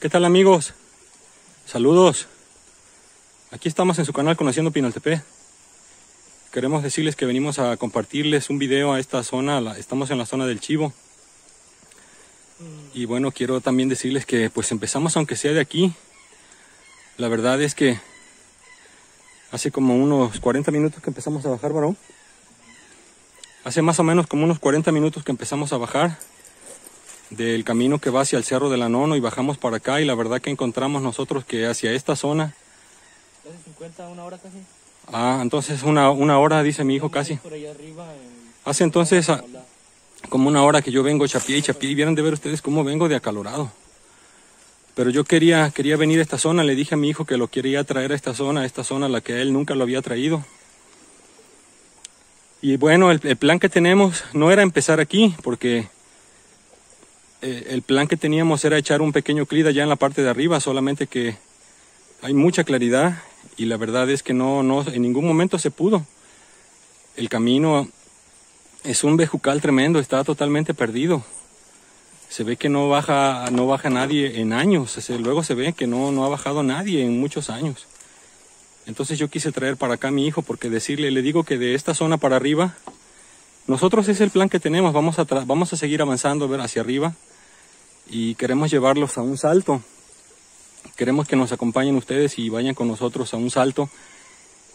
¿Qué tal amigos? Saludos. Aquí estamos en su canal Conociendo Pinoltepé. Queremos decirles que venimos a compartirles un video a esta zona. Estamos en la zona del Chivo. Y bueno, quiero también decirles que pues empezamos aunque sea de aquí. La verdad es que hace como unos 40 minutos que empezamos a bajar, varón. Hace más o menos como unos 40 minutos que empezamos a bajar del camino que va hacia el Cerro de la Nono y bajamos para acá y la verdad que encontramos nosotros que hacia esta zona, Hace 50, una hora casi. ah, entonces una, una hora, dice mi hijo casi. Por allá arriba. en- Hace entonces ah, Hola. como una hora que yo vengo chapié y chapié y vieron de ver ustedes cómo vengo de acalorado. Pero yo quería, quería venir a esta zona, le dije a mi hijo que lo quería traer a esta zona, a esta zona a la que él nunca lo había traído. Y bueno, el, el plan que tenemos no era empezar aquí, porque eh, el plan que teníamos era echar un pequeño clid allá en la parte de arriba, solamente que hay mucha claridad y la verdad es que no, no, en ningún momento se pudo. El camino es un bejucal tremendo, está totalmente perdido. Se ve que no baja, no baja nadie en años. Luego se ve que no, no ha bajado nadie en muchos años. Entonces yo quise traer para acá a mi hijo porque decirle, le digo que de esta zona para arriba, nosotros es el plan que tenemos. Vamos a, vamos a seguir avanzando, ver hacia arriba y queremos llevarlos a un salto. Queremos que nos acompañen ustedes y vayan con nosotros a un salto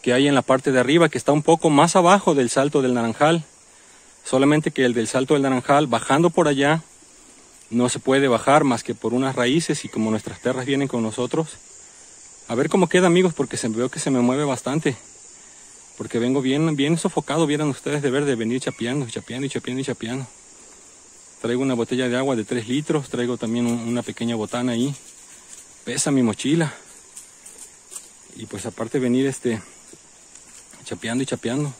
que hay en la parte de arriba, que está un poco más abajo del salto del Naranjal. Solamente que el del salto del Naranjal, bajando por allá, no se puede bajar más que por unas raíces y como nuestras perras vienen con nosotros. A ver cómo queda amigos, porque se veo que se me mueve bastante. Porque vengo bien, bien sofocado, vieran ustedes de ver de venir chapeando, chapeando y chapeando y chapeando. Traigo una botella de agua de 3 litros, traigo también un- una pequeña botana ahí. Pesa mi mochila. Y pues aparte venir este chapeando y chapeando.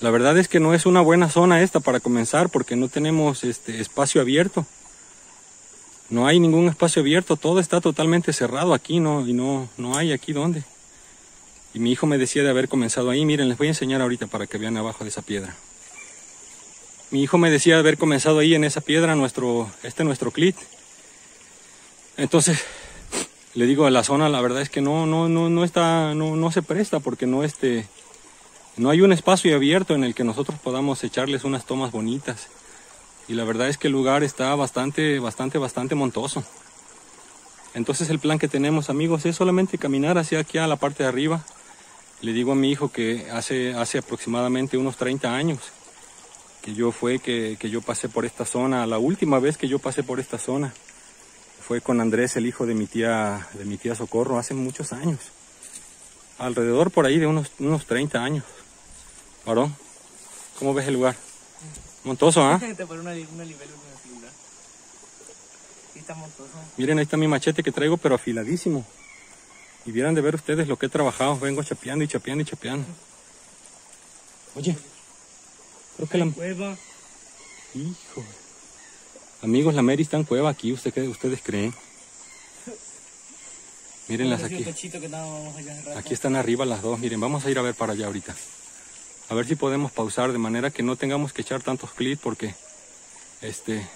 La verdad es que no es una buena zona esta para comenzar porque no tenemos este espacio abierto. No hay ningún espacio abierto, todo está totalmente cerrado aquí, no y no no hay aquí donde. Y mi hijo me decía de haber comenzado ahí, miren, les voy a enseñar ahorita para que vean abajo de esa piedra. Mi hijo me decía de haber comenzado ahí en esa piedra nuestro este nuestro clit. Entonces, le digo, la zona la verdad es que no no no no está no no se presta porque no este no hay un espacio abierto en el que nosotros podamos echarles unas tomas bonitas. Y la verdad es que el lugar está bastante, bastante, bastante montoso. Entonces el plan que tenemos amigos es solamente caminar hacia aquí a la parte de arriba. Le digo a mi hijo que hace, hace aproximadamente unos 30 años que yo fue que, que yo pasé por esta zona. La última vez que yo pasé por esta zona fue con Andrés, el hijo de mi tía, de mi tía Socorro, hace muchos años. Alrededor por ahí de unos, unos 30 años. Varón, ¿cómo ves el lugar? Montoso, ¿ah? Montoso. Miren, ahí está mi machete que traigo, pero afiladísimo. Y vieran de ver ustedes lo que he trabajado. Vengo chapeando y chapeando y chapeando. Oye, creo que la... Cueva. Hijo. Amigos, la Mary está en cueva aquí. ¿Usted qué- ¿Ustedes creen? Mírenlas aquí. Aquí están arriba las dos. Miren, vamos a ir a ver para allá ahorita. A ver si podemos pausar de manera que no tengamos que echar tantos clips porque este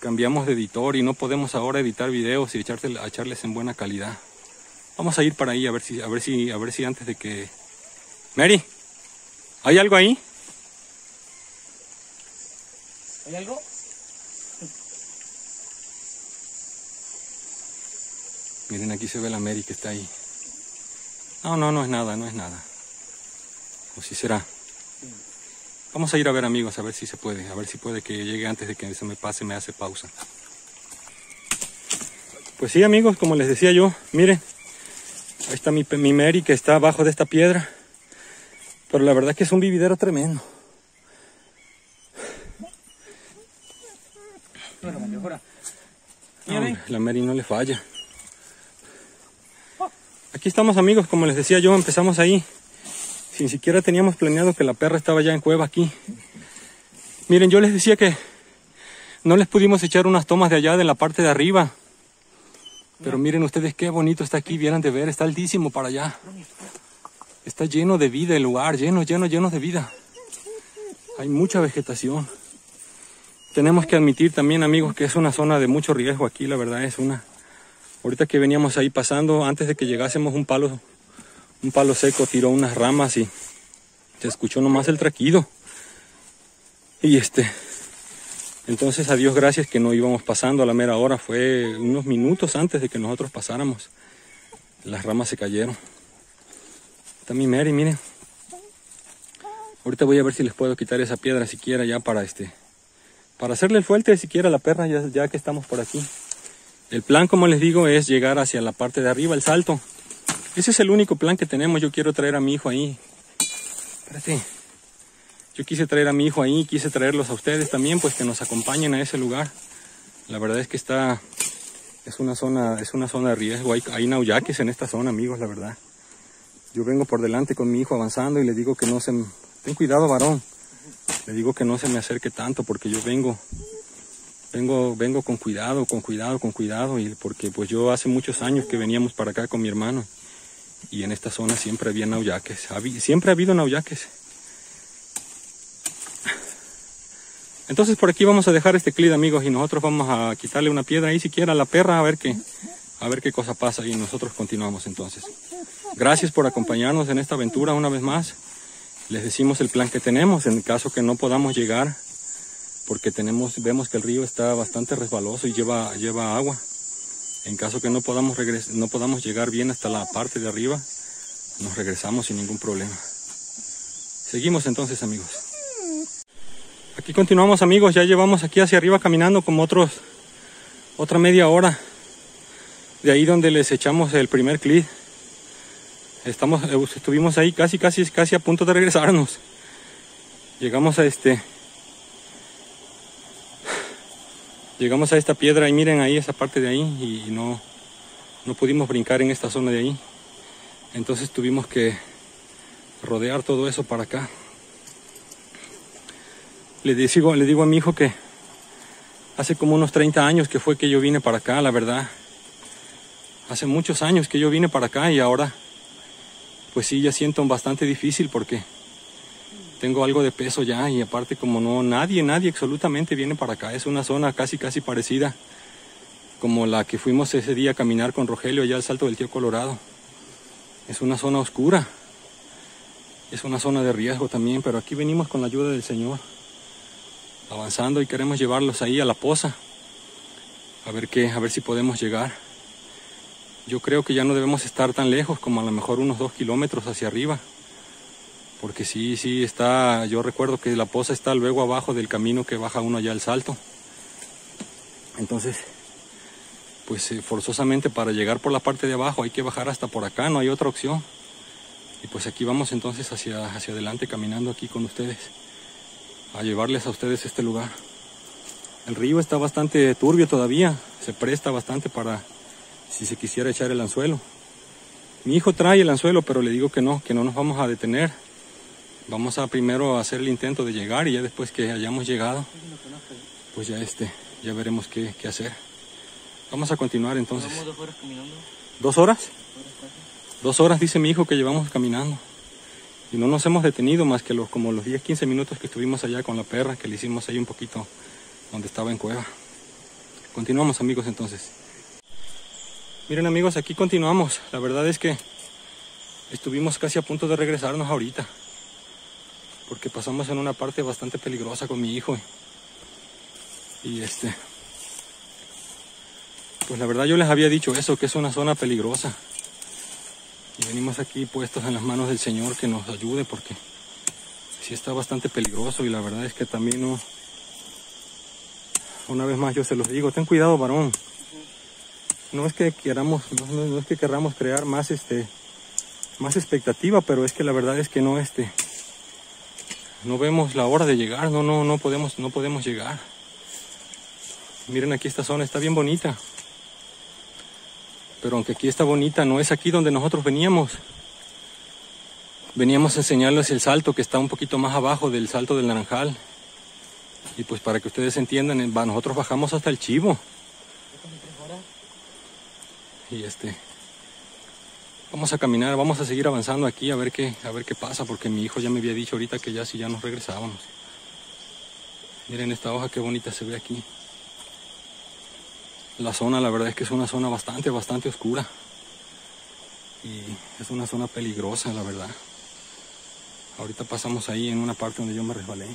cambiamos de editor y no podemos ahora editar videos y echarte, a echarles en buena calidad. Vamos a ir para ahí a ver si a ver si a ver si antes de que Mary, ¿hay algo ahí? ¿Hay algo? Miren, aquí se ve la Mary que está ahí. No, no, no es nada, no es nada. O si será. Vamos a ir a ver amigos, a ver si se puede, a ver si puede que llegue antes de que se me pase, me hace pausa. Pues sí amigos, como les decía yo, miren, ahí está mi, mi Mary que está abajo de esta piedra. Pero la verdad que es un vividero tremendo. Fuera, Mario, fuera. No, la Mary no le falla. Aquí estamos amigos, como les decía yo, empezamos ahí. Sin siquiera teníamos planeado que la perra estaba ya en cueva aquí. Miren, yo les decía que no les pudimos echar unas tomas de allá de la parte de arriba. Pero miren ustedes qué bonito está aquí, vieran de ver, está altísimo para allá. Está lleno de vida el lugar, lleno, lleno, lleno de vida. Hay mucha vegetación. Tenemos que admitir también, amigos, que es una zona de mucho riesgo aquí, la verdad es una. Ahorita que veníamos ahí pasando, antes de que llegásemos un palo, un palo seco tiró unas ramas y se escuchó nomás el traquido. Y este, entonces a Dios gracias que no íbamos pasando a la mera hora, fue unos minutos antes de que nosotros pasáramos. Las ramas se cayeron. Está mi Mary, miren. Ahorita voy a ver si les puedo quitar esa piedra siquiera ya para este, para hacerle el fuerte siquiera a la perra ya, que estamos por aquí. El plan, como les digo, es llegar hacia la parte de arriba, el salto. Ese es el único plan que tenemos. Yo quiero traer a mi hijo ahí. Espérate. Yo quise traer a mi hijo ahí, quise traerlos a ustedes también, pues que nos acompañen a ese lugar. La verdad es que está, es una zona, es una zona de riesgo. Hay, hay nauyaques en esta zona, amigos, la verdad. Yo vengo por delante con mi hijo avanzando y le digo que no se, ten cuidado, varón. Le digo que no se me acerque tanto porque yo vengo vengo, vengo con cuidado, con cuidado, con cuidado, y porque pues yo hace muchos años que veníamos para acá con mi hermano y en esta zona siempre había nauyaques, siempre ha habido nauyaques. Entonces por aquí vamos a dejar este clid amigos y nosotros vamos a quitarle una piedra ahí siquiera a la perra a ver qué, a ver qué cosa pasa y nosotros continuamos entonces. Gracias por acompañarnos en esta aventura una vez más. Les decimos el plan que tenemos en caso que no podamos llegar porque tenemos, vemos que el río está bastante resbaloso y lleva, lleva agua. En caso que no podamos, no podamos llegar bien hasta la parte de arriba, nos regresamos sin ningún problema. Seguimos entonces amigos. Aquí continuamos amigos, ya llevamos aquí hacia arriba caminando como otros, otra media hora. De ahí donde les echamos el primer clip. Estamos, estuvimos ahí casi, casi, casi a punto de regresarnos. Llegamos a este, Llegamos a esta piedra y miren ahí esa parte de ahí y no, no pudimos brincar en esta zona de ahí. Entonces tuvimos que rodear todo eso para acá. Le digo, le digo a mi hijo que hace como unos 30 años que fue que yo vine para acá, la verdad. Hace muchos años que yo vine para acá y ahora pues sí ya siento bastante difícil porque tengo algo de peso ya y aparte como no nadie, nadie absolutamente viene para acá. Es una zona casi casi parecida como la que fuimos ese día a caminar con Rogelio allá al Salto del Tío Colorado. Es una zona oscura. Es una zona de riesgo también, pero aquí venimos con la ayuda del Señor. Avanzando y queremos llevarlos ahí a la poza. A ver qué, a ver si podemos llegar. Yo creo que ya no debemos estar tan lejos como a lo mejor unos dos kilómetros hacia arriba porque sí, sí está, yo recuerdo que la poza está luego abajo del camino que baja uno allá al salto. Entonces, pues eh, forzosamente para llegar por la parte de abajo hay que bajar hasta por acá, no hay otra opción. Y pues aquí vamos entonces hacia, hacia adelante caminando aquí con ustedes, a llevarles a ustedes este lugar. El río está bastante turbio todavía, se presta bastante para si se quisiera echar el anzuelo. Mi hijo trae el anzuelo, pero le digo que no, que no nos vamos a detener Vamos a primero hacer el intento de llegar y ya después que hayamos llegado, pues ya este, ya veremos qué, hacer. Vamos a continuar entonces. dos horas caminando? ¿Dos horas? Dos horas dice mi hijo que llevamos caminando. Y no nos hemos detenido más que los, como los 10, 15 minutos que estuvimos allá con la perra, que le hicimos ahí un poquito donde estaba en cueva. Continuamos amigos entonces. Miren amigos, aquí continuamos. La verdad es que estuvimos casi a punto de regresarnos ahorita porque pasamos en una parte bastante peligrosa con mi hijo. Y este, pues la verdad yo les había dicho eso, que es una zona peligrosa. Y venimos aquí puestos en las manos del Señor que nos ayude porque sí está bastante peligroso y la verdad es que también no, una vez más yo se los digo, ten cuidado varón. No es que queramos, no, es que queramos crear más este, más expectativa, pero es que la verdad es que no este, no vemos la hora de llegar, no, no, no podemos, no podemos llegar. Miren aquí esta zona está bien bonita. Pero aunque aquí está bonita, no es aquí donde nosotros veníamos. Veníamos a enseñarles el salto que está un poquito más abajo del salto del naranjal. Y pues para que ustedes entiendan, nosotros bajamos hasta el chivo. Y este, Vamos a caminar, vamos a seguir avanzando aquí a ver qué, a ver qué pasa, porque mi hijo ya me había dicho ahorita que ya si ya nos regresábamos. Miren esta hoja qué bonita se ve aquí. La zona, la verdad es que es una zona bastante, bastante oscura. Y es una zona peligrosa, la verdad. Ahorita pasamos ahí en una parte donde yo me resbalé.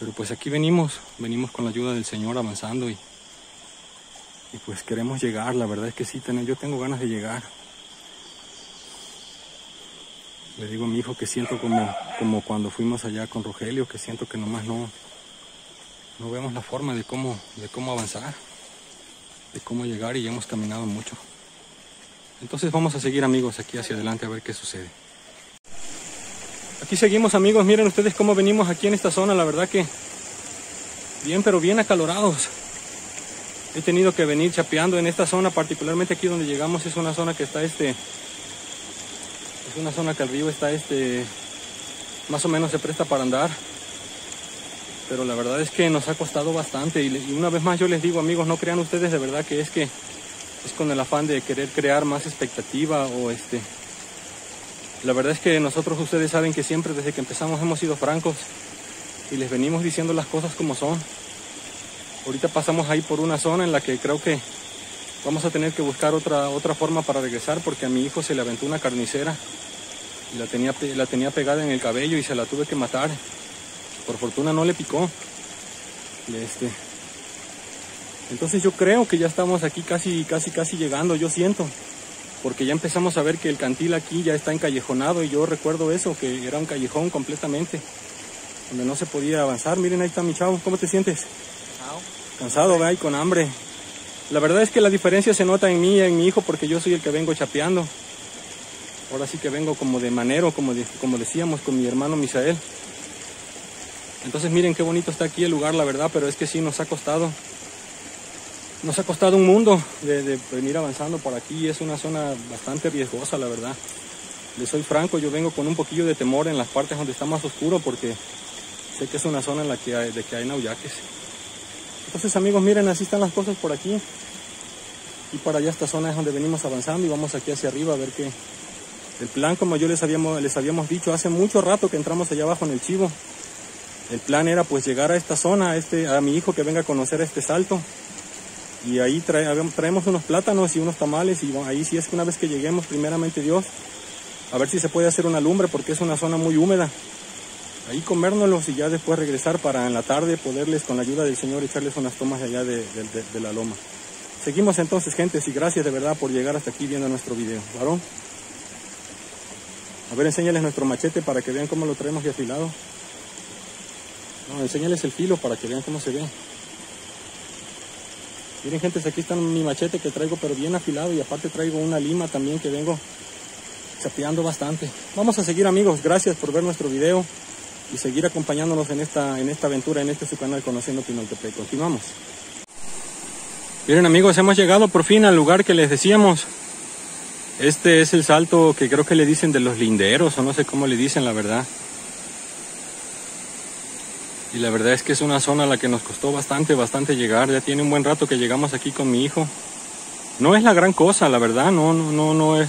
Pero pues aquí venimos, venimos con la ayuda del Señor avanzando y, y pues queremos llegar. La verdad es que sí, yo tengo ganas de llegar. Le digo a mi hijo que siento como, como cuando fuimos allá con Rogelio, que siento que nomás no, no vemos la forma de cómo, de cómo avanzar, de cómo llegar y hemos caminado mucho. Entonces vamos a seguir amigos aquí hacia adelante a ver qué sucede. Aquí seguimos amigos, miren ustedes cómo venimos aquí en esta zona, la verdad que bien pero bien acalorados. He tenido que venir chapeando en esta zona, particularmente aquí donde llegamos, es una zona que está este, una zona que el río está este, más o menos se presta para andar. Pero la verdad es que nos ha costado bastante y, una vez más yo les digo amigos, no crean ustedes de verdad que es que es con el afán de querer crear más expectativa o este... La verdad es que nosotros ustedes saben que siempre desde que empezamos hemos sido francos y les venimos diciendo las cosas como son. Ahorita pasamos ahí por una zona en la que creo que vamos a tener que buscar otra, otra forma para regresar porque a mi hijo se le aventó una carnicera la tenía, la tenía pegada en el cabello y se la tuve que matar. Por fortuna no le picó. Este. Entonces yo creo que ya estamos aquí casi, casi, casi llegando, yo siento. Porque ya empezamos a ver que el cantil aquí ya está encallejonado y yo recuerdo eso, que era un callejón completamente. Donde no se podía avanzar. Miren, ahí está mi chavo. ¿Cómo te sientes? Cansado. Y con hambre. La verdad es que la diferencia se nota en mí y en mi hijo porque yo soy el que vengo chapeando. Ahora sí que vengo como de manero, como, como decíamos con mi hermano Misael. Entonces miren qué bonito está aquí el lugar, la verdad, pero es que sí nos ha costado. Nos ha costado un mundo de, venir avanzando por aquí. Es una zona bastante riesgosa, la verdad. Les soy franco, yo vengo con un poquillo de temor en las partes donde está más oscuro porque sé que es una zona en la que hay, de que hay nauyaques. Entonces amigos, miren, así están las cosas por aquí. Y para allá esta zona es donde venimos avanzando y vamos aquí hacia arriba a ver qué, el plan, como yo les habíamos, les habíamos dicho hace mucho rato que entramos allá abajo en el chivo, el plan era pues llegar a esta zona, a, este, a mi hijo que venga a conocer este salto. Y ahí traemos unos plátanos y unos tamales y ahí sí es que una vez que lleguemos, primeramente Dios, a ver si se puede hacer una lumbre porque es una zona muy húmeda. Ahí comérnoslos y ya después regresar para en la tarde poderles con la ayuda del Señor echarles unas tomas allá de, de la loma. Seguimos entonces, gente, y gracias de verdad por llegar hasta aquí viendo nuestro video. ¿Varón? A ver, enséñales nuestro machete para que vean cómo lo traemos de afilado. No, enséñales el filo para que vean cómo se ve. Miren gente, aquí está mi machete que traigo pero bien afilado y aparte traigo una lima también que vengo chapeando bastante. Vamos a seguir amigos, gracias por ver nuestro video y seguir acompañándonos en esta, en esta aventura, en este su canal Conociendo Pinoltepec. Continuamos. Miren amigos, hemos llegado por fin al lugar que les decíamos. Este es el salto que creo que le dicen de los linderos o no sé cómo le dicen la verdad. Y la verdad es que es una zona a la que nos costó bastante, bastante llegar. Ya tiene un buen rato que llegamos aquí con mi hijo. No es la gran cosa, la verdad. No, no, no, no es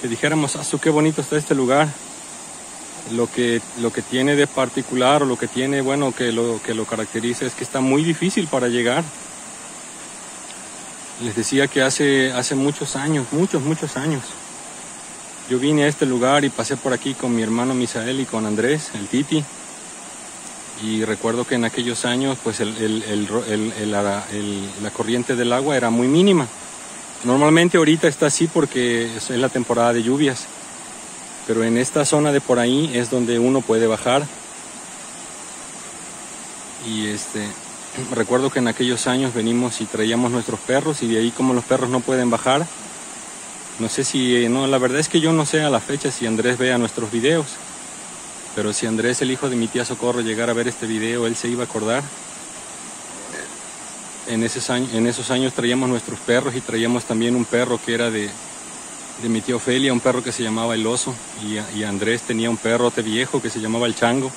que dijéramos, ah, qué bonito está este lugar. Lo que, lo que tiene de particular o lo que tiene, bueno, que lo, que lo caracteriza es que está muy difícil para llegar. Les decía que hace, hace muchos años, muchos, muchos años, yo vine a este lugar y pasé por aquí con mi hermano Misael y con Andrés, el Titi. Y recuerdo que en aquellos años, pues la corriente del agua era muy mínima. Normalmente ahorita está así porque es la temporada de lluvias. Pero en esta zona de por ahí es donde uno puede bajar. Y este, Recuerdo que en aquellos años venimos y traíamos nuestros perros y de ahí como los perros no pueden bajar, no sé si, no, la verdad es que yo no sé a la fecha si Andrés vea nuestros videos, pero si Andrés, el hijo de mi tía Socorro, llegara a ver este video, él se iba a acordar. En esos años, en esos años traíamos nuestros perros y traíamos también un perro que era de, de mi tía Ofelia, un perro que se llamaba el oso, y, y Andrés tenía un perrote viejo que se llamaba el chango.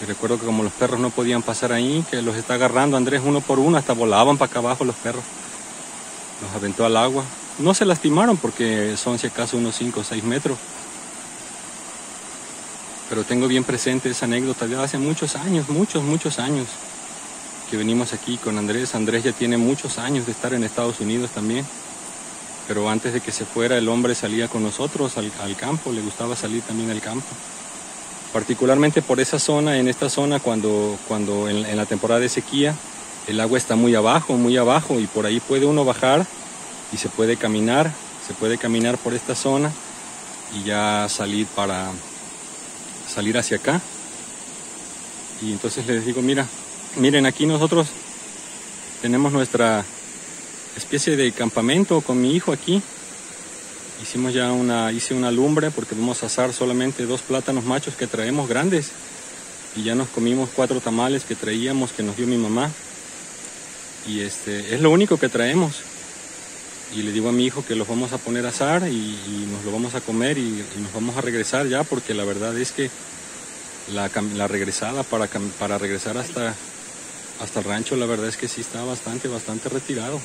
Y recuerdo que como los perros no podían pasar ahí, que los está agarrando Andrés uno por uno, hasta volaban para acá abajo los perros. Los aventó al agua. No se lastimaron porque son si acaso unos 5 o 6 metros. pero tengo bien presente esa anécdota de hace muchos años, muchos, muchos años que venimos aquí con Andrés. Andrés ya tiene muchos años de estar en Estados Unidos también, pero antes de que se fuera el hombre salía con nosotros al, campo, le gustaba salir también al campo. Particularmente por esa zona, en esta zona cuando, cuando en, en la temporada de sequía el agua está muy abajo, muy abajo y por ahí puede uno bajar y se puede caminar, se puede caminar por esta zona y ya salir para salir hacia acá. Y entonces les digo, mira, miren aquí nosotros tenemos nuestra especie de campamento con mi hijo aquí. Hicimos ya una, hice una lumbre porque vamos a asar solamente dos plátanos machos que traemos grandes. Y ya nos comimos cuatro tamales que traíamos que nos dio mi mamá. Y este, es lo único que traemos. Y le digo a mi hijo que los vamos a poner a asar y, nos lo vamos a comer y, y, nos vamos a regresar ya porque la verdad es que la, la regresada para, para regresar hasta, hasta el rancho la verdad es que sí está bastante, bastante retirado.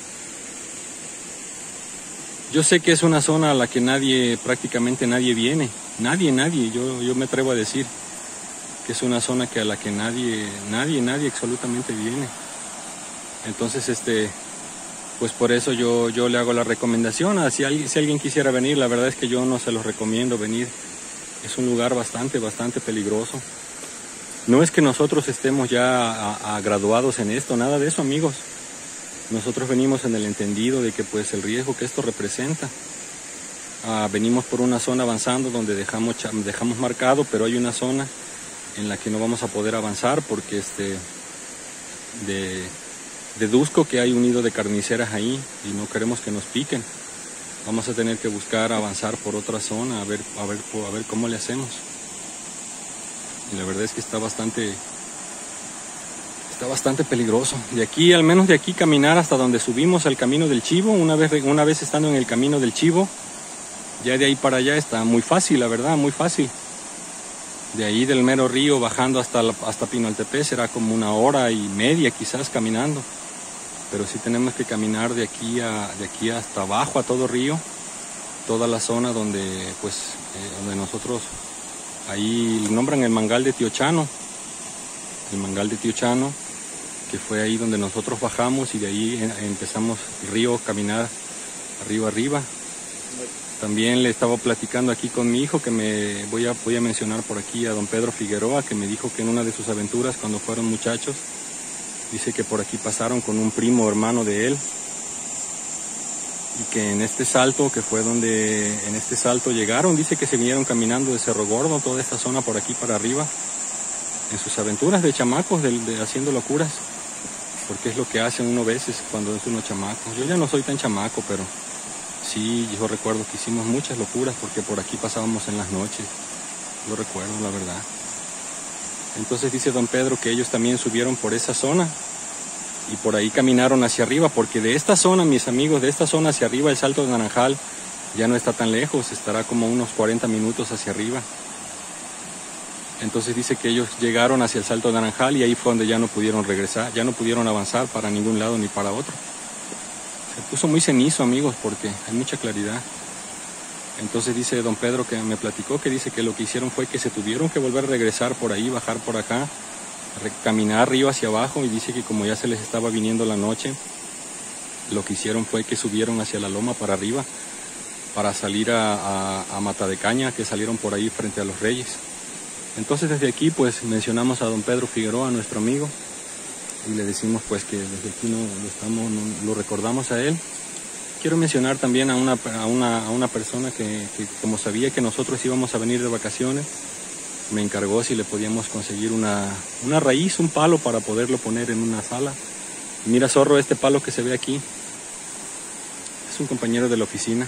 Yo sé que es una zona a la que nadie, prácticamente nadie viene. Nadie, nadie. Yo, yo me atrevo a decir que es una zona que a la que nadie, nadie, nadie absolutamente viene. Entonces, este, pues por eso yo, yo le hago la recomendación. A, si, alguien, si alguien quisiera venir, la verdad es que yo no se los recomiendo venir. Es un lugar bastante, bastante peligroso. No es que nosotros estemos ya a graduados en esto, nada de eso, amigos. Nosotros venimos en el entendido de que pues el riesgo que esto representa. Uh, venimos por una zona avanzando donde dejamos, dejamos marcado, pero hay una zona en la que no vamos a poder avanzar porque este, de, deduzco que hay un nido de carniceras ahí y no queremos que nos piquen. Vamos a tener que buscar avanzar por otra zona a ver, a ver, a ver cómo le hacemos. Y la verdad es que está bastante, está bastante peligroso. De aquí, al menos de aquí, caminar hasta donde subimos al camino del Chivo, una vez, una vez estando en el camino del Chivo, ya de ahí para allá está muy fácil, la verdad, muy fácil. De ahí del mero río bajando hasta, la, hasta Pinoltepé será como una hora y media quizás caminando. Pero sí tenemos que caminar de aquí, a, de aquí hasta abajo a todo río, toda la zona donde, pues, eh, donde nosotros, ahí nombran el mangal de Tiochano, el mangal de Tiochano, que fue ahí donde nosotros bajamos y de ahí empezamos río, caminar arriba arriba. También le estaba platicando aquí con mi hijo que me voy a, voy a mencionar por aquí a don Pedro Figueroa, que me dijo que en una de sus aventuras cuando fueron muchachos, dice que por aquí pasaron con un primo hermano de él y que en este salto, que fue donde en este salto llegaron, dice que se vinieron caminando de Cerro Gordo, toda esta zona por aquí para arriba, en sus aventuras de chamacos, de, de haciendo locuras, porque es lo que hacen uno veces cuando es uno chamaco. Yo ya no soy tan chamaco, pero sí, yo recuerdo que hicimos muchas locuras porque por aquí pasábamos en las noches. Lo recuerdo, la verdad. Entonces dice don Pedro que ellos también subieron por esa zona y por ahí caminaron hacia arriba, porque de esta zona, mis amigos, de esta zona hacia arriba, el Salto de Naranjal ya no está tan lejos, estará como unos 40 minutos hacia arriba. Entonces dice que ellos llegaron hacia el Salto de Naranjal y ahí fue donde ya no pudieron regresar, ya no pudieron avanzar para ningún lado ni para otro. Se puso muy cenizo, amigos, porque hay mucha claridad. Entonces dice don Pedro que me platicó que dice que lo que hicieron fue que se tuvieron que volver a regresar por ahí, bajar por acá, caminar río hacia abajo y dice que como ya se les estaba viniendo la noche, lo que hicieron fue que subieron hacia la loma para arriba para salir a, Mata de Caña, que salieron por ahí frente a los Reyes. Entonces desde aquí pues mencionamos a don Pedro Figueroa, nuestro amigo, y le decimos pues que desde aquí no, lo, estamos, lo recordamos a él quiero mencionar también a una, a una, a una persona que, que, como sabía que nosotros íbamos a venir de vacaciones, me encargó si le podíamos conseguir una, una raíz, un palo para poderlo poner en una sala. Mira, zorro, este palo que se ve aquí es un compañero de la oficina.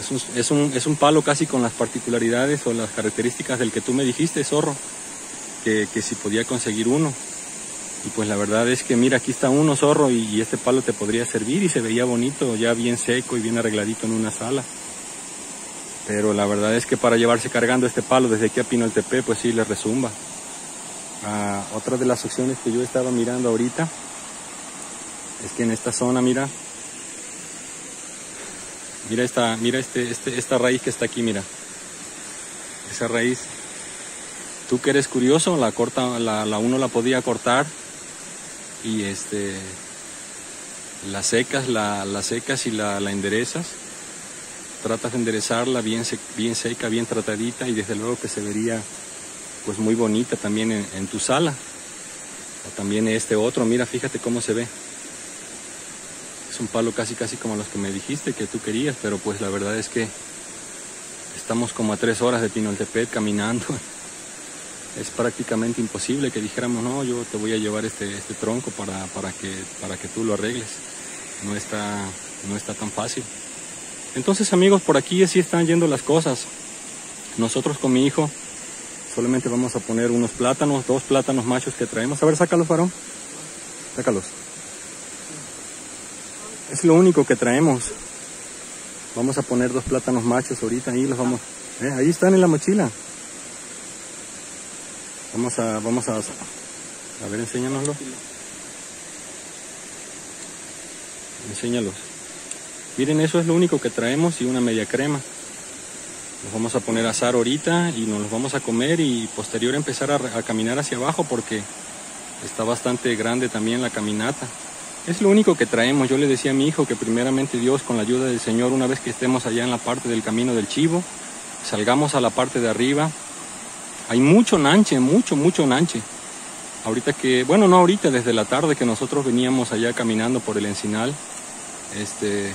Es un, es, un, es un palo casi con las particularidades o las características del que tú me dijiste, zorro, que, que si podía conseguir uno. Y pues la verdad es que mira, aquí está uno zorro y, este palo te podría servir y se veía bonito, ya bien seco y bien arregladito en una sala. Pero la verdad es que para llevarse cargando este palo desde aquí a Pinoltepé, pues sí le resumba. Ah, otra de las opciones que yo estaba mirando ahorita es que en esta zona, mira, mira esta, mira este, este, esta raíz que está aquí, mira. esa raíz. Tú que eres curioso, la corta, la, uno la podía cortar y este la secas, la, secas y la, enderezas. Tratas de enderezarla bien, sec- bien seca, bien tratadita y desde luego que se vería pues muy bonita también en, en tu sala. O también este otro, mira, fíjate cómo se ve. Un palo casi casi como los que me dijiste que tú querías, pero pues la verdad es que estamos como a tres horas de Pinoltepet caminando. Es prácticamente imposible que dijéramos, no, yo te voy a llevar este, este tronco para, para, que, para que tú lo arregles. No está, no está tan fácil. Entonces amigos, por aquí así están yendo las cosas. Nosotros con mi hijo solamente vamos a poner unos plátanos, dos plátanos machos que traemos. A ver, sácalos, varón. Sácalos. Es lo único que traemos. Vamos a poner dos plátanos machos ahorita ahí los vamos. eh, ahí están en la mochila. Vamos a, vamos a, a ver, enséñanoslo. Enséñalos. Miren, eso es lo único que traemos y una media crema. Los vamos a poner a asar ahorita y nos los vamos a comer y posterior empezar a, caminar hacia abajo porque está bastante grande también la caminata. Es lo único que traemos. Yo le decía a mi hijo que primeramente Dios, con la ayuda del Señor, una vez que estemos allá en la parte del camino del chivo, salgamos a la parte de arriba. Hay mucho nanche, mucho, mucho nanche. Ahorita que, bueno, no ahorita, desde la tarde que nosotros veníamos allá caminando por el encinal, este,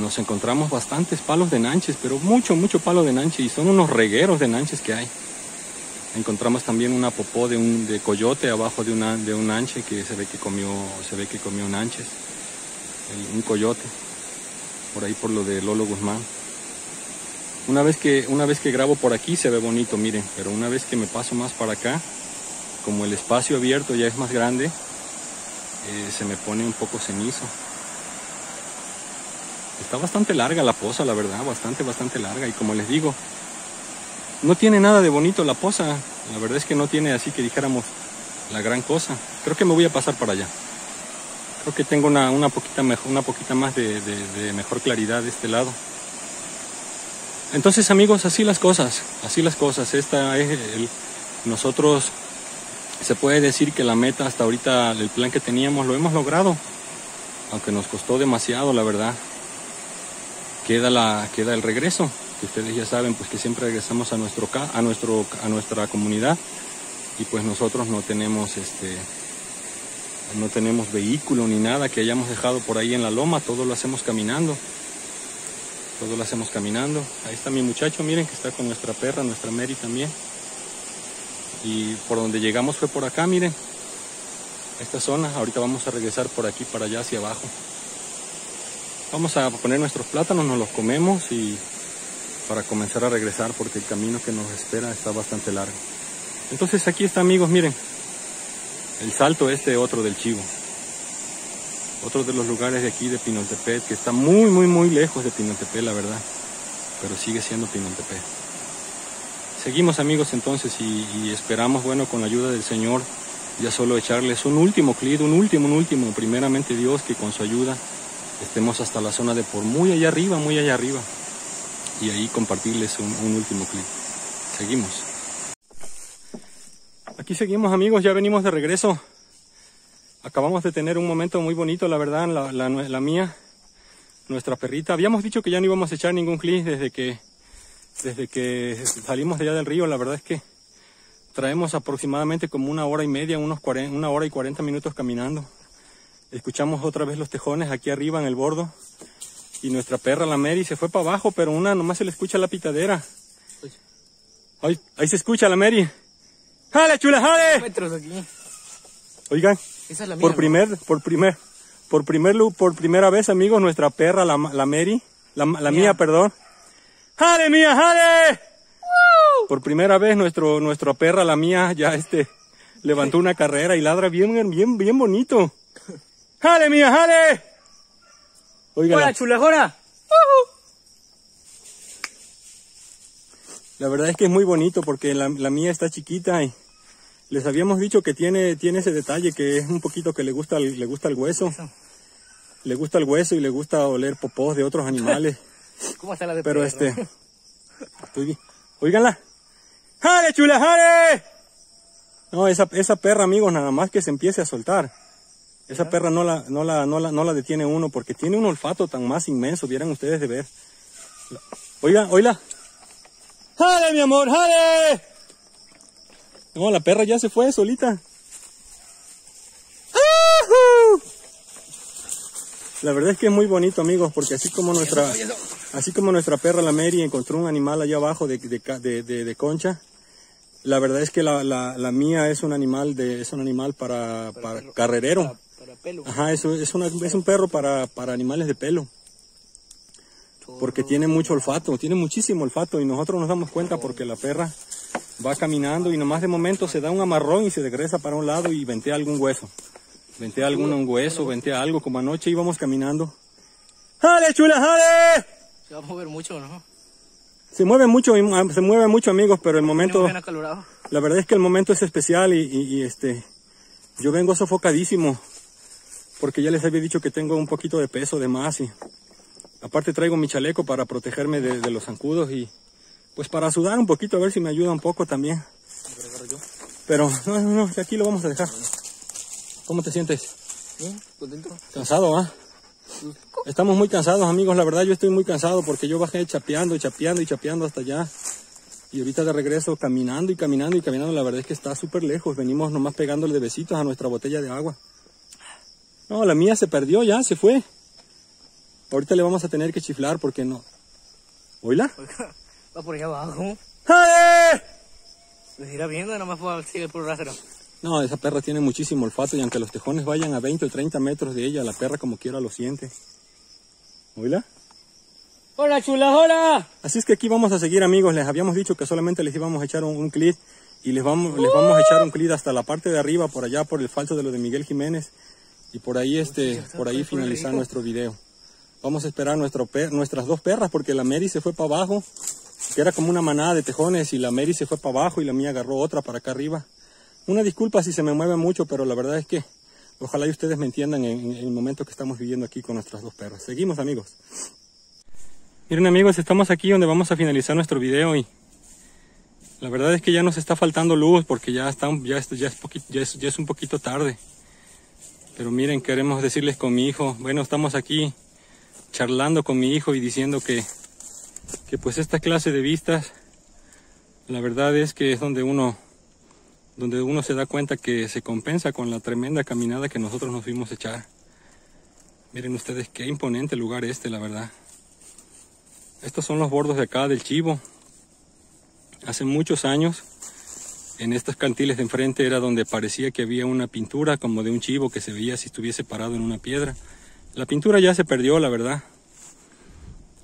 nos encontramos bastantes palos de nanches, pero mucho, mucho palo de nanche y son unos regueros de nanches que hay. Encontramos también una popó de un de coyote abajo de una de un anche que se ve que comió se ve que comió nanches, el- un coyote por ahí por lo de Lolo Guzmán. Una vez que una vez que grabo por aquí se ve bonito, miren, pero una vez que me paso más para acá, como el espacio abierto ya es más grande, eh, se me pone un poco cenizo. Está bastante larga la poza, la verdad, bastante, bastante larga. Y como les digo, no tiene nada de bonito la poza. La verdad es que no tiene así que dijéramos la gran cosa. Creo que me voy a pasar para allá. Creo que tengo una, una, poquita, mejor, una poquita más de, de- mejor claridad de este lado. Entonces amigos, así las cosas, así las cosas. Esta es el- nosotros se puede decir que la meta hasta ahorita, el plan que teníamos, lo hemos logrado. Aunque nos costó demasiado, la verdad queda la queda el regreso que ustedes ya saben pues que siempre regresamos a nuestro a nuestro a nuestra comunidad. Y pues nosotros no tenemos este no tenemos vehículo ni nada que hayamos dejado por ahí en la loma. Todo lo hacemos caminando. Todo lo hacemos caminando. Ahí está mi muchacho miren que está con nuestra perra nuestra Mary también. Y por donde llegamos fue por acá miren. Esta zona. Ahorita vamos a regresar por aquí para allá hacia abajo. Vamos a poner nuestros plátanos, nos los comemos y para comenzar a regresar porque el camino que nos espera está bastante largo. Entonces aquí está amigos, miren, el salto este otro del chivo. Otro de los lugares de aquí de Pinoltepet que está muy, muy, muy lejos de Pinoltepet, la verdad. Pero sigue siendo Pinoltepet. Seguimos amigos entonces y, y esperamos, bueno, con la ayuda del Señor, ya solo echarles un último clip, un último, un último, primeramente Dios, que con su ayuda estemos hasta la zona de por muy allá arriba, muy allá arriba. Y ahí compartirles un, último clip. Seguimos. Aquí seguimos amigos, ya venimos de regreso. Acabamos de tener un momento muy bonito, la verdad, la, mía, nuestra perrita. Habíamos dicho que ya no íbamos a echar ningún clip desde que, desde que salimos de allá del río. La verdad es que traemos aproximadamente como una hora y media, unos 40, una hora y 40 minutos caminando. Escuchamos otra vez los tejones aquí arriba en el bordo. Y nuestra perra, la Mary, se fue para abajo, pero una nomás se le escucha la pitadera. Ahí, ahí se escucha la Mary. ¡Jale, chula, jale! metros aquí. Oigan, Esa es la mía. por ¿no? primer, por primer, por primer, lu- por primera vez, amigos, nuestra perra, la, la Mary, la, la mía. Mía. perdón. ¡Jale, mía, jale! Por primera vez, nuestro, nuestra perra, la mía, ya este, levantó una carrera y ladra bien, bien, bien bonito. ¡Jale, mía, jale! Oigan, ¡Hola, la, chulajora! la verdad es que es muy bonito porque la, la mía está chiquita y les habíamos dicho que tiene, tiene ese detalle que es un poquito que le gusta, el- le gusta el hueso. Eso. Le gusta el hueso y le gusta oler popós de otros animales. ¿Cómo está la de Pero perro? este, estoy bien. Oíganla. ¡Jale, chula, jale! No, esa, esa perra, amigos, nada más que se empiece a soltar. Esa perra no la, no, la, no, la, no la detiene uno porque tiene un olfato tan más inmenso, vieran ustedes de ver. Oiga, oiga. ¡Jale, mi amor, jale! No, la perra ya se fue solita. La verdad es que es muy bonito, amigos, porque así como nuestra, así como nuestra perra, la Mary, encontró un animal allá abajo de, de, de, de concha, la verdad es que la, la, la, mía es un animal de, es un animal para, para, carrerero. Para, pelo. Ajá, eso es, una, es un perro para, para animales de pelo. Porque tiene mucho olfato, tiene muchísimo olfato y nosotros nos damos cuenta porque la perra va caminando y nomás de momento se da un amarrón y se regresa para un lado y ventea algún hueso. Ventea algún un hueso, ventea algo, como anoche íbamos caminando. ¡Jale, chula, jale! Se va a mover mucho, ¿no? Se mueve mucho, se mueve mucho amigos, pero el momento, la verdad es que el momento es especial y, y, y, este, yo vengo sofocadísimo, porque ya les había dicho que tengo un poquito de peso de más y aparte traigo mi chaleco para protegerme de, de los zancudos y pues para sudar un poquito a ver si me ayuda un poco también. Pero no, no, no, aquí lo vamos a dejar. ¿Cómo te sientes? Bien, contento. Cansado, ¿ah? Estamos muy cansados, amigos. La verdad, yo estoy muy cansado porque yo bajé chapeando y chapeando y chapeando hasta allá. Y ahorita de regreso caminando y caminando y caminando. La verdad es que está súper lejos. Venimos nomás pegándole de besitos a nuestra botella de agua. No, la mía se perdió ya, se fue. Ahorita le vamos a tener que chiflar porque no. ¿Oíla? Va por allá abajo. ¡Jale! Les irá viendo, nomás puedo seguir por rastro. No, esa perra tiene muchísimo olfato y aunque los tejones vayan a 20 o 30 metros de ella, la perra como quiera lo siente. ¿Oíla? ¡Hola, chula, hola! Así es que aquí vamos a seguir, amigos. Les habíamos dicho que solamente les íbamos a echar un, un clip y les vamos, les vamos a echar un clip hasta la parte de arriba, por allá, por el falso de lo de Miguel Jiménez. Y por ahí, este, por ahí finalizar nuestro video. Vamos a esperar nuestro per, nuestras dos perras porque la Mary se fue para abajo, que era como una manada de tejones y la Mary se fue para abajo y la mía agarró otra para acá arriba. Una disculpa si se me mueve mucho, pero la verdad es que ojalá y ustedes me entiendan en, en, el momento que estamos viviendo aquí con nuestras dos perras. Seguimos amigos. Miren amigos, estamos aquí donde vamos a finalizar nuestro video y la verdad es que ya nos está faltando luz porque ya, está, ya, ya, es, poquito, ya, es, ya es un poquito tarde. Pero miren, queremos decirles con mi hijo, bueno, estamos aquí charlando con mi hijo y diciendo que, que pues esta clase de vistas, la verdad es que es donde uno donde uno se da cuenta que se compensa con la tremenda caminada que nosotros nos fuimos a echar. Miren ustedes qué imponente lugar este, la verdad. Estos son los bordos de acá del Chivo. Hace muchos años, en estos cantiles de enfrente era donde parecía que había una pintura como de un chivo que se veía si estuviese parado en una piedra. La pintura ya se perdió, la verdad.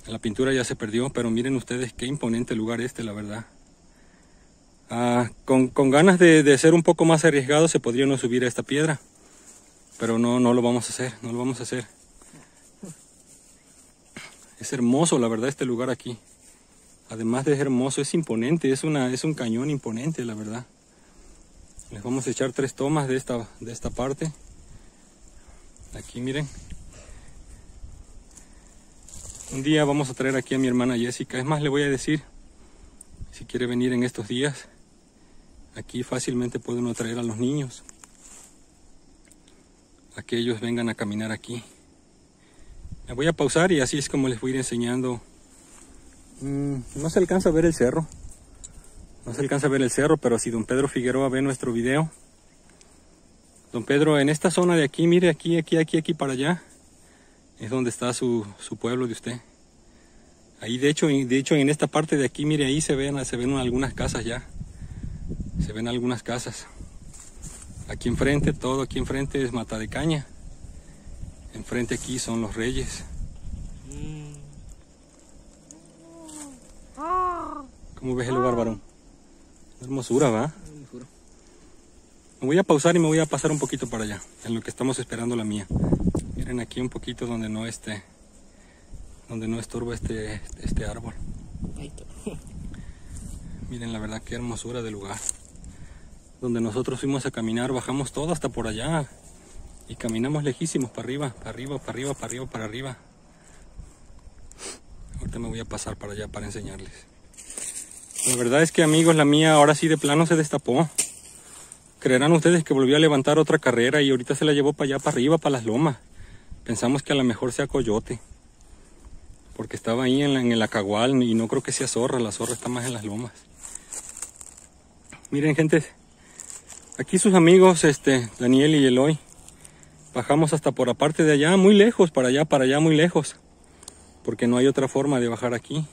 La pintura ya se perdió, pero miren ustedes qué imponente lugar este, la verdad. Ah, con, con, ganas de, de, ser un poco más arriesgado se podría no subir a esta piedra. Pero no, no lo vamos a hacer, no lo vamos a hacer. Es hermoso, la verdad, este lugar aquí. Además de hermoso, es imponente, es, una, es un cañón imponente, la verdad. Les vamos a echar tres tomas de esta, de esta parte. Aquí, miren. Un día vamos a traer aquí a mi hermana Jessica. Es más, le voy a decir, si quiere venir en estos días, Aquí fácilmente puede uno traer a los niños a que ellos vengan a caminar aquí. Me voy a pausar y así es como les voy a ir enseñando. Mm, no se alcanza a ver el cerro. No se alcanza a ver el cerro, pero si don Pedro Figueroa ve nuestro video. Don Pedro, en esta zona de aquí, mire aquí, aquí, aquí, aquí para allá, es donde está su, su pueblo de usted. Ahí de hecho, de hecho en esta parte de aquí, mire ahí se ven, se ven algunas casas ya se ven algunas casas. Aquí enfrente, todo aquí enfrente es mata de caña. Enfrente aquí son los reyes. ¿Cómo ves el lugar, varón? Hermosura, ¿va? Me voy a pausar y me voy a pasar un poquito para allá, en lo que estamos esperando la mía. Miren aquí un poquito donde no esté, donde no estorba este, este árbol. Miren la verdad qué hermosura de lugar donde nosotros fuimos a caminar, bajamos todo hasta por allá y caminamos lejísimos para arriba, para arriba, para arriba, para arriba, para arriba. Ahorita me voy a pasar para allá para enseñarles. La verdad es que amigos, la mía ahora sí de plano se destapó. Creerán ustedes que volvió a levantar otra carrera y ahorita se la llevó para allá, para arriba, para las lomas. Pensamos que a lo mejor sea coyote. Porque estaba ahí en, el acagual y no creo que sea zorra, la zorra está más en las lomas. Miren gente, aquí sus amigos, este, Daniel y Eloy, bajamos hasta por aparte de allá, muy lejos, para allá, para allá, muy lejos. Porque no hay otra forma de bajar aquí.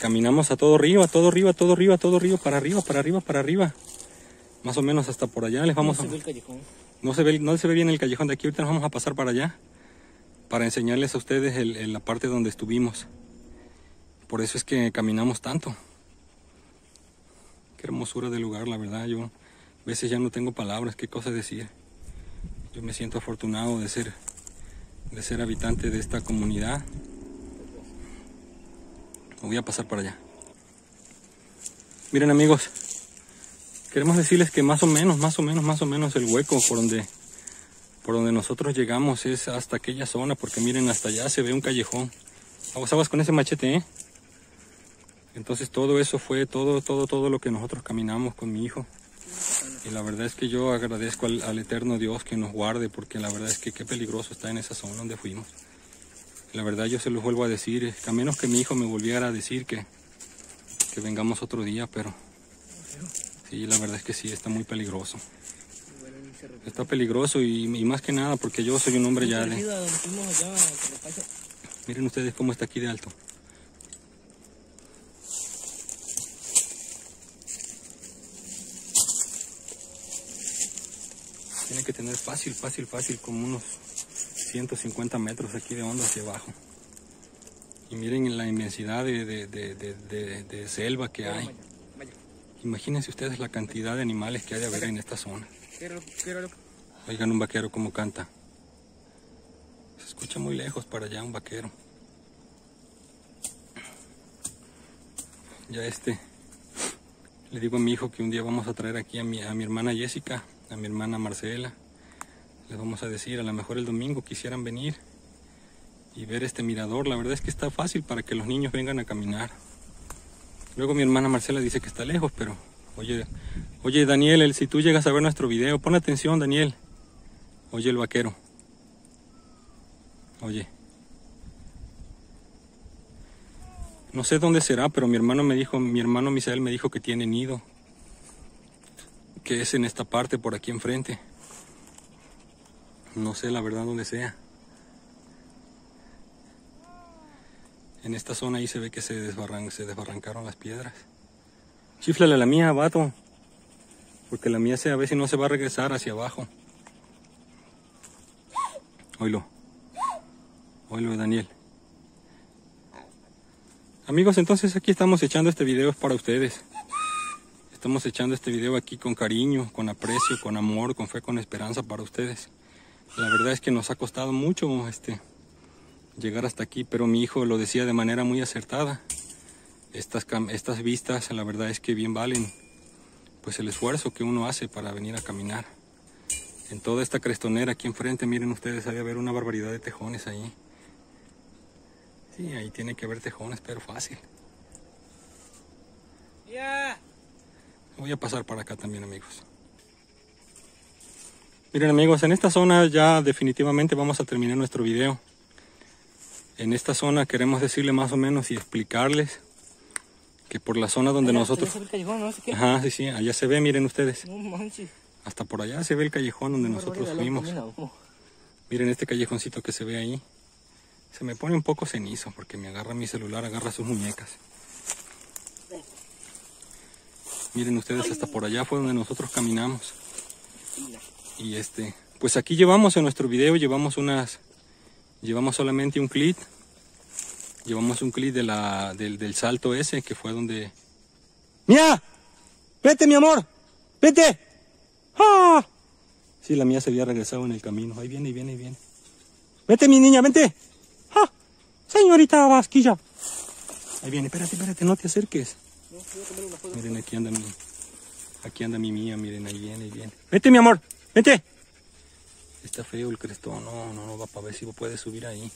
Caminamos a todo río, a todo río, a todo río, a todo río, para arriba, para arriba, para arriba. Más o menos hasta por allá les vamos no a... se ve el callejón. No se ve, no se ve bien el callejón de aquí, ahorita nos vamos a pasar para allá. Para enseñarles a ustedes el- el- la parte donde estuvimos. Por eso es que caminamos tanto. Qué hermosura de lugar, la verdad. Yo a veces ya no tengo palabras, qué cosa decir. Yo me siento afortunado de ser, de ser habitante de esta comunidad. Voy a pasar para allá. Miren amigos, queremos decirles que más o menos, más o menos, más o menos el hueco por donde, por donde nosotros llegamos es hasta aquella zona, porque miren hasta allá se ve un callejón. Aguas, aguas con ese machete, ¿eh? Entonces todo eso fue todo, todo, todo lo que nosotros caminamos con mi hijo. Y la verdad es que yo agradezco al eterno Dios que nos guarde, porque la verdad es que qué peligroso está en esa zona donde fuimos. La verdad yo se los vuelvo a decir, a menos que mi hijo me volviera a decir que, que vengamos otro día, pero sí, la verdad es que sí, está muy peligroso. Está peligroso y, y más que nada porque yo soy un hombre ya de... Miren ustedes cómo está aquí de alto. Tiene que tener fácil, fácil, fácil, como unos 150 metros aquí de onda hacia abajo. Y miren la inmensidad de, de- selva que hay. Imagínense ustedes la cantidad de animales que hay de haber en esta zona. ¿Qué era lo- qué era lo que- Oigan un vaquero como canta. Se escucha muy lejos para allá un vaquero. Ya este, le digo a mi hijo que un día vamos a traer aquí a mi, a mi hermana Jessica, a mi hermana Marcela. Les vamos a decir, a lo mejor el domingo quisieran venir y ver este mirador. La verdad es que está fácil para que los niños vengan a caminar. Luego mi hermana Marcela dice que está lejos, pero oye, oye Daniel, el- si tú llegas a ver nuestro video, pon atención Daniel. Oye el vaquero. Oye. No sé dónde será, pero mi hermano me dijo, mi hermano Misael me dijo que tiene nido. Que es en esta parte por aquí enfrente. No sé la verdad dónde sea. En esta zona ahí se ve que se, desbarran, se desbarrancaron las piedras. Chiflale la mía, vato. Porque la mía se, a ver si no se va a regresar hacia abajo. Oilo. Oilo, Daniel. Amigos, entonces aquí estamos echando este video para ustedes. Estamos echando este video aquí con cariño, con aprecio, con amor, con fe, con esperanza para ustedes. La verdad es que nos ha costado mucho este llegar hasta aquí, pero mi hijo lo decía de manera muy acertada. Estas, vistas, la verdad es que bien valen pues el esfuerzo que uno hace para venir a caminar. En toda esta crestonera aquí enfrente, miren ustedes, hay de haber una barbaridad de tejones ahí. Sí, ahí tiene que haber tejones, pero fácil. Ya. Voy a pasar para acá también, amigos. Miren, amigos, en esta zona ya definitivamente vamos a terminar nuestro video. En esta zona queremos decirle más o menos y explicarles que por la zona donde Allá, nosotros... se ve el callejón, no. Ajá, sí, sí, allá se ve, miren ustedes. No manches. Hasta por allá se ve el callejón donde nosotros fuimos. Miren este callejoncito que se ve ahí. Se me pone un poco cenizo porque me agarra mi celular, agarra sus muñecas. Miren ustedes, hasta por allá fue donde nosotros caminamos. Y este, pues aquí llevamos en nuestro video, llevamos unas, llevamos solamente un clip. Llevamos un clip de la, del, del salto ese que fue donde... ¡Mía! ¡Vete, mi amor! ¡Vete! ¡Ah! Sí, la mía se había regresado en el camino. Ahí viene, ahí viene, ahí viene. Vete, mi niña, vente. ¡Ah! Señorita Vasquilla. Ahí viene, espérate, espérate, no te acerques. No. Miren, aquí anda mi, aquí anda mi mía, miren, ahí viene, ahí viene. Vete, mi amor, vete. Está feo el crestón, no, no, no, va para ver si puede subir ahí.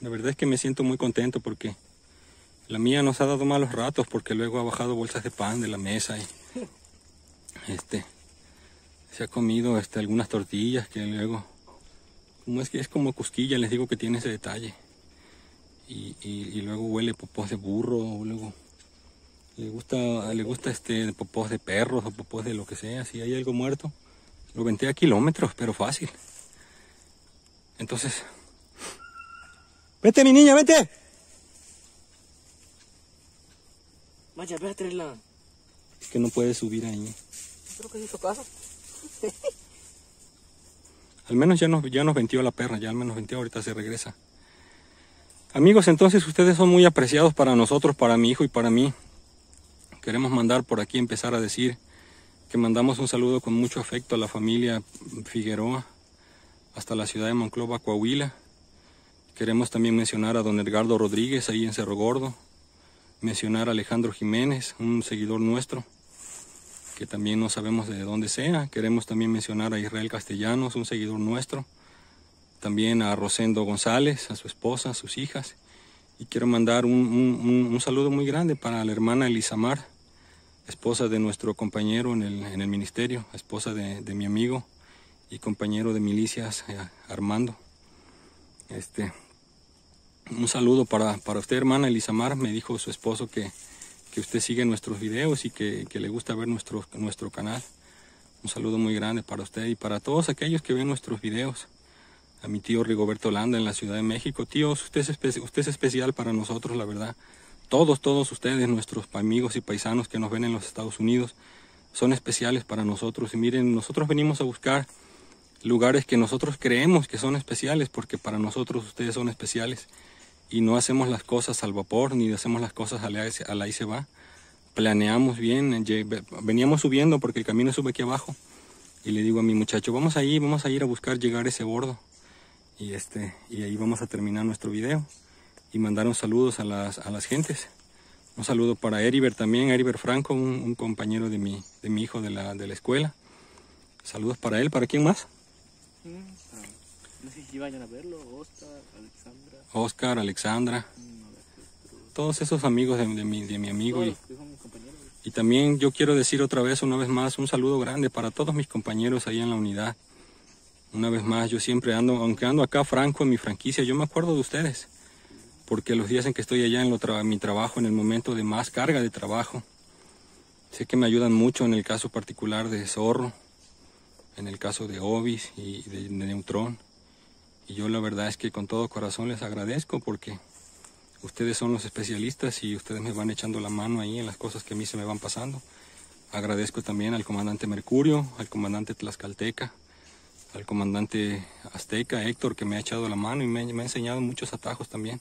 La verdad es que me siento muy contento porque la mía nos ha dado malos ratos porque luego ha bajado bolsas de pan de la mesa y este se ha comido este, algunas tortillas que luego como es que es como cosquilla les digo que tiene ese detalle y, y, y luego huele popos de burro luego le gusta le gusta este popos de perros o popos de lo que sea si hay algo muerto lo venté a kilómetros pero fácil entonces vete mi niña vete Vaya, ve a traerla. es que no puede subir ahí Creo que hizo caso. Al menos ya nos, ya nos ventió la perra, ya al menos ventió, ahorita se regresa. Amigos, entonces ustedes son muy apreciados para nosotros, para mi hijo y para mí. Queremos mandar por aquí, empezar a decir que mandamos un saludo con mucho afecto a la familia Figueroa, hasta la ciudad de Monclova, Coahuila. Queremos también mencionar a don Edgardo Rodríguez, ahí en Cerro Gordo. Mencionar a Alejandro Jiménez, un seguidor nuestro que también no sabemos de dónde sea. Queremos también mencionar a Israel Castellanos, un seguidor nuestro. También a Rosendo González, a su esposa, a sus hijas. Y quiero mandar un, un, saludo muy grande para la hermana Elisamar, esposa de nuestro compañero en el, en el ministerio, esposa de, de, mi amigo y compañero de milicias, eh, Armando. Este, un saludo para, para usted, hermana Elisamar. Me dijo su esposo que, que usted sigue nuestros videos y que, que, le gusta ver nuestro, nuestro canal. Un saludo muy grande para usted y para todos aquellos que ven nuestros videos. A mi tío Rigoberto Landa en la Ciudad de México. Tíos, usted es, especial para nosotros, la verdad. Todos, todos ustedes, nuestros amigos y paisanos que nos ven en los Estados Unidos, son especiales para nosotros. Y miren, nosotros venimos a buscar lugares que nosotros creemos que son especiales, porque para nosotros ustedes son especiales y no hacemos las cosas al vapor ni hacemos las cosas a la, a la y se va. Planeamos bien, veníamos subiendo porque el camino sube aquí abajo y le digo a mi muchacho, vamos ahí, vamos a ir a buscar llegar ese bordo y este y ahí vamos a terminar nuestro video y mandaron saludos a las, a las gentes. Un saludo para Eriver también, Eriver Franco, un, un, compañero de mi, de mi hijo de la, de la escuela. Saludos para él, ¿para quién más? Mm, no sé si vayan a verlo, Oscar, Alexandra. Oscar, Alexandra, todos esos amigos de, de, mi, de mi, amigo. Y, y, también yo quiero decir otra vez, una vez más, un saludo grande para todos mis compañeros ahí en la unidad. Una vez más, yo siempre ando, aunque ando acá franco en mi franquicia, yo me acuerdo de ustedes. Porque los días en que estoy allá en, mi trabajo, en el momento de más carga de trabajo, sé que me ayudan mucho en el caso particular de Zorro, en el caso de Ovis y de, de Neutrón. Y yo la verdad es que con todo corazón les agradezco porque ustedes son los especialistas y ustedes me van echando la mano ahí en las cosas que a mí se me van pasando. Agradezco también al comandante Mercurio, al comandante Tlaxcalteca, al comandante Azteca, Héctor, que me ha echado la mano y me, me ha enseñado muchos atajos también.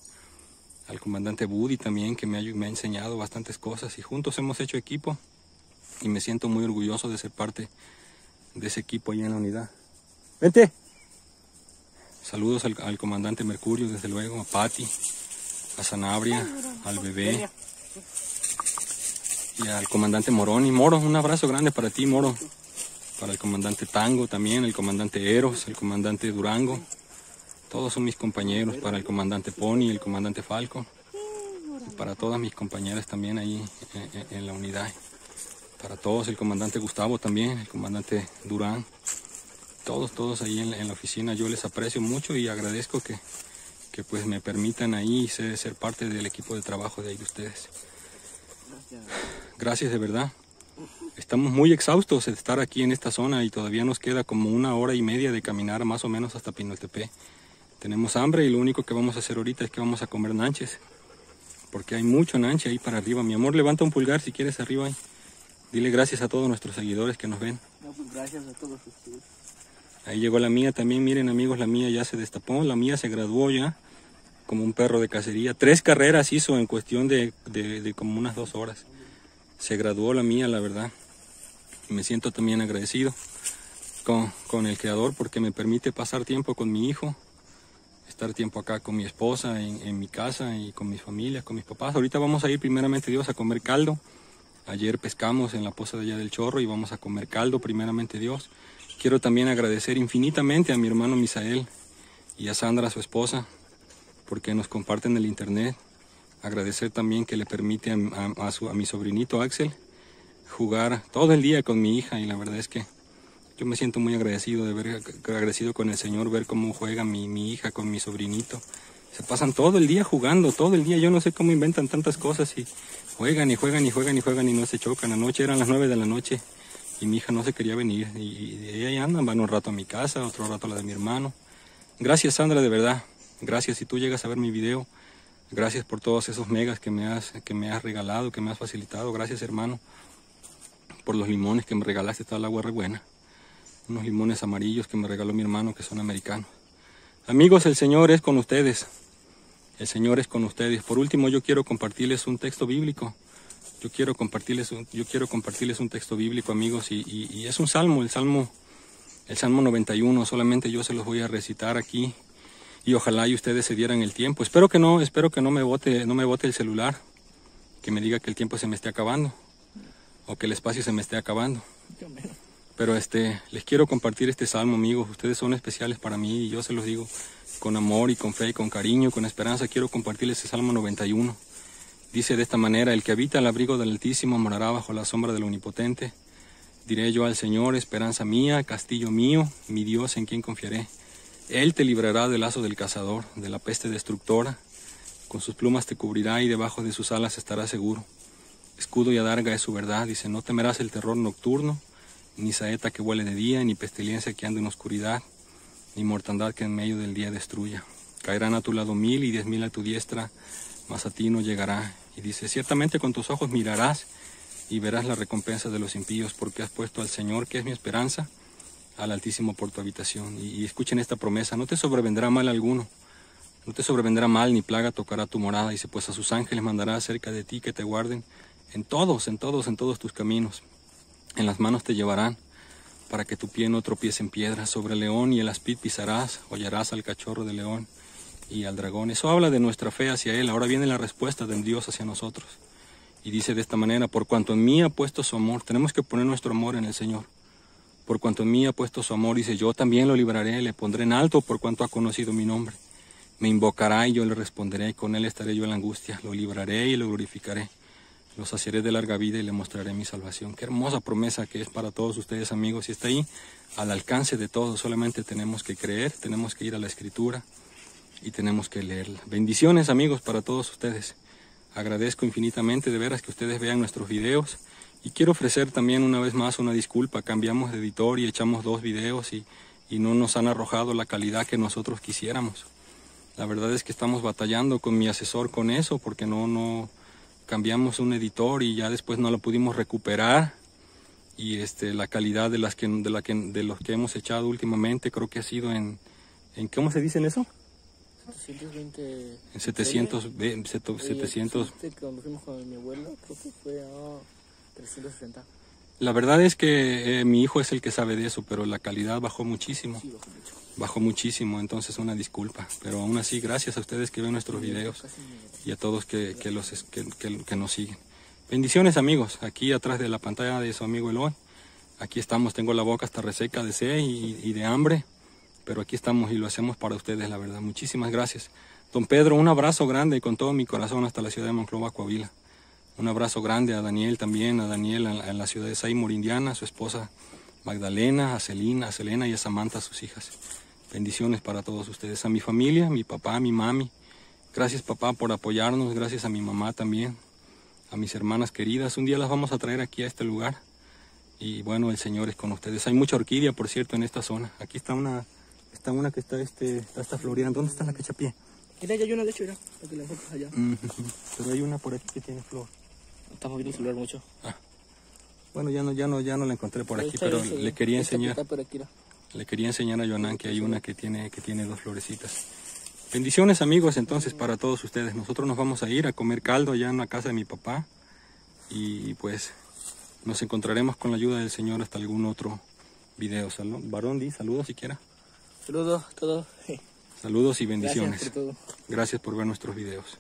Al comandante Buddy también, que me ha, me ha enseñado bastantes cosas y juntos hemos hecho equipo y me siento muy orgulloso de ser parte de ese equipo ahí en la unidad. ¡Vente! Saludos al, al, comandante Mercurio, desde luego, a Patti, a Sanabria, al bebé y al comandante Moroni. Moro, un abrazo grande para ti, Moro. Para el comandante Tango también, el comandante Eros, el comandante Durango. Todos son mis compañeros, para el comandante Pony, el comandante Falco. Para todas mis compañeras también ahí en, en, en la unidad. Para todos, el comandante Gustavo también, el comandante Durán todos, todos ahí en, en, la oficina. Yo les aprecio mucho y agradezco que, que pues me permitan ahí ser, ser, parte del equipo de trabajo de ahí de ustedes. Gracias de verdad. Estamos muy exhaustos de estar aquí en esta zona y todavía nos queda como una hora y media de caminar más o menos hasta Pinoltepe. Tenemos hambre y lo único que vamos a hacer ahorita es que vamos a comer nanches. Porque hay mucho nanche ahí para arriba. Mi amor, levanta un pulgar si quieres arriba ahí. Dile gracias a todos nuestros seguidores que nos ven. No, pues gracias a todos ustedes. Ahí llegó la mía también, miren amigos, la mía ya se destapó, la mía se graduó ya como un perro de cacería. Tres carreras hizo en cuestión de, de, de como unas dos horas. Se graduó la mía, la verdad. Me siento también agradecido con, con el creador porque me permite pasar tiempo con mi hijo, estar tiempo acá con mi esposa, en, mi casa y con mi familia, con mis papás. Ahorita vamos a ir primeramente Dios a comer caldo. Ayer pescamos en la poza de allá del Chorro y vamos a comer caldo primeramente Dios. Quiero también agradecer infinitamente a mi hermano Misael y a Sandra, su esposa, porque nos comparten el internet. Agradecer también que le permite a su- a mi sobrinito Axel jugar todo el día con mi hija y la verdad es que yo me siento muy agradecido de ver, agradecido con el Señor, ver cómo juega mi, mi hija con mi sobrinito. Se pasan todo el día jugando, todo el día. Yo no sé cómo inventan tantas cosas y juegan y juegan y juegan y juegan y no se chocan. Anoche eran las nueve de la noche y mi hija no se quería venir. Y, ella ya andan, van un rato a mi casa, otro rato a la de mi hermano. Gracias Sandra, de verdad. Gracias si tú llegas a ver mi video. Gracias por todos esos megas que me has, que me has regalado, que me has facilitado. Gracias hermano por los limones que me regalaste, toda la buena. Unos limones amarillos que me regaló mi hermano que son americanos. Amigos, el Señor es con ustedes. El Señor es con ustedes. Por último, yo quiero compartirles un texto bíblico. Yo quiero compartirles un, yo quiero compartirles un texto bíblico, amigos, y, y- y es un salmo, el salmo, el salmo 91. Solamente yo se los voy a recitar aquí y ojalá y ustedes se dieran el tiempo. Espero que no, espero que no me bote, no me bote el celular, que me diga que el tiempo se me esté acabando o que el espacio se me esté acabando. Pero este, les quiero compartir este salmo, amigos. Ustedes son especiales para mí y yo se los digo con amor y con fe y con cariño, con esperanza. Quiero compartirles este salmo 91. Dice de esta manera, el que habita al abrigo del Altísimo morará bajo la sombra del Omnipotente. Diré yo al Señor, esperanza mía, castillo mío, mi Dios en quien confiaré. Él te librará del lazo del cazador, de la peste destructora. Con sus plumas te cubrirá y debajo de sus alas estarás seguro. Escudo y adarga es su verdad. Dice, no temerás el terror nocturno, ni saeta que huele de día, ni pestilencia que ande en oscuridad, ni mortandad que en medio del día destruya. Caerán a tu lado mil y diez mil a tu diestra, mas a ti no llegará. Y dice, ciertamente con tus ojos mirarás y verás la recompensa de los impíos, porque has puesto al Señor, que es mi esperanza, al Altísimo por tu habitación. Y, escuchen esta promesa, no te sobrevendrá mal alguno, no te sobrevendrá mal ni plaga tocará tu morada. Dice, pues a sus ángeles mandará cerca de ti que te guarden en todos, en todos, en todos tus caminos. En las manos te llevarán para que tu pie no tropiece en piedra. Sobre el león y el aspid pisarás, hollarás al cachorro de león y al dragón. Eso habla de nuestra fe hacia él. Ahora viene la respuesta de Dios hacia nosotros. Y dice de esta manera, por cuanto en mí ha puesto su amor, tenemos que poner nuestro amor en el Señor. Por cuanto en mí ha puesto su amor, dice, yo también lo libraré, le pondré en alto por cuanto ha conocido mi nombre. Me invocará y yo le responderé, con él estaré yo en la angustia, lo libraré y lo glorificaré. Lo saciaré de larga vida y le mostraré mi salvación. Qué hermosa promesa que es para todos ustedes amigos y está ahí al alcance de todos. Solamente tenemos que creer, tenemos que ir a la escritura y tenemos que leerla. Bendiciones amigos para todos ustedes. Agradezco infinitamente de veras que ustedes vean nuestros videos y quiero ofrecer también una vez más una disculpa. Cambiamos de editor y echamos dos videos y, y no nos han arrojado la calidad que nosotros quisiéramos. La verdad es que estamos batallando con mi asesor con eso porque no, no cambiamos un editor y ya después no lo pudimos recuperar y este la calidad de las que de la que de los que hemos echado últimamente creo que ha sido en en cómo se dice en eso 720. en 700 ve- seto- Oye, 700 este, Cuando fuimos con mi abuelo, creo que fue a 360. la verdad es que eh, mi hijo es el que sabe de eso pero la calidad bajó muchísimo Sí, bajó mucho. Bajó muchísimo entonces una disculpa pero aún así gracias a ustedes que ven nuestros videos y a todos que, que los, que, que- que nos siguen. Bendiciones amigos, aquí atrás de la pantalla de su amigo Eloy. Aquí estamos, tengo la boca hasta reseca de sed y, y de hambre, pero aquí estamos y lo hacemos para ustedes, la verdad. Muchísimas gracias. Don Pedro, un abrazo grande con todo mi corazón hasta la ciudad de Monclova, Coahuila. Un abrazo grande a Daniel también, a Daniel en la ciudad de Seymour, Indiana, a su esposa Magdalena, a Celina, a Selena y a Samantha, sus hijas. Bendiciones para todos ustedes, a mi familia, mi papá, mi mami, Gracias papá por apoyarnos, gracias a mi mamá también, a mis hermanas queridas. Un día las vamos a traer aquí a este lugar. Y bueno, el Señor es con ustedes. Hay mucha orquídea, por cierto, en esta zona. Aquí está una, está una que está, este, está, está floreando. ¿Dónde está la cachapié? Mira, ya hay una de hecho, mira. Para que la allá. Pero hay una por aquí que tiene flor. Estamos viendo el celular mucho. Bueno, ya no, ya no, ya no la encontré por aquí, pero le quería enseñar, por aquí. Le quería enseñar a Joanán que hay una que tiene, que tiene dos florecitas. Bendiciones amigos entonces para todos ustedes. Nosotros nos vamos a ir a comer caldo allá en la casa de mi papá y pues nos encontraremos con la ayuda del Señor hasta algún otro video. Varón, di saludos siquiera. Saludos a todos. Saludos y Gracias bendiciones. por. Gracias por ver nuestros videos.